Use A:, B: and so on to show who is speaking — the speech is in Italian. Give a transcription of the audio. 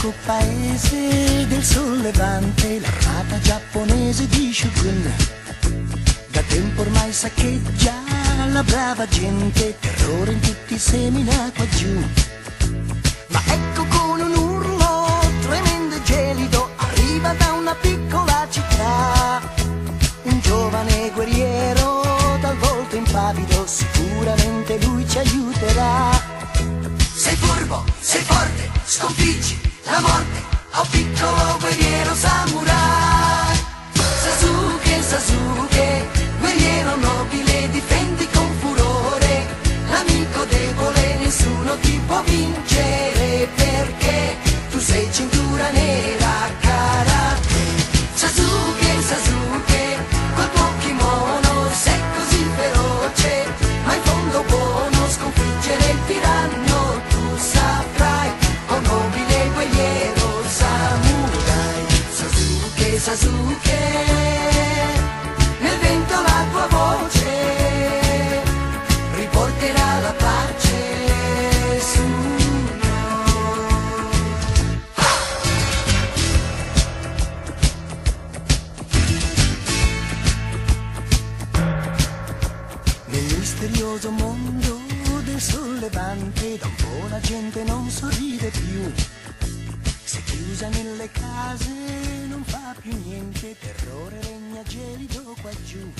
A: Ecco paese del sollevante, l'armata giapponese di Shogun. Da tempo ormai saccheggia la brava gente, terrore in tutti i semina qua giù. Ma ecco con un urlo tremendo e gelido, arriva da una piccola città. Un giovane guerriero dal volto impavido, sicuramente lui ci aiuterà. Sei furbo, sei forte, sconfiggi la morte, oh piccolo guerriero samurai. Sasuke, nel vento la tua voce riporterà la pace su noi. Nel misterioso mondo del sollevante da un po' la gente non sorride più. Se chiusa nelle case non fa più niente, terrore regna gelido qua giù.